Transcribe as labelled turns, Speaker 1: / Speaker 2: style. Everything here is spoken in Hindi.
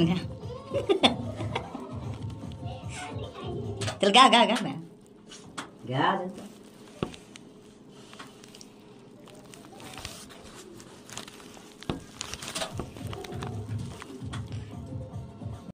Speaker 1: चल गा गा गा मैं। गा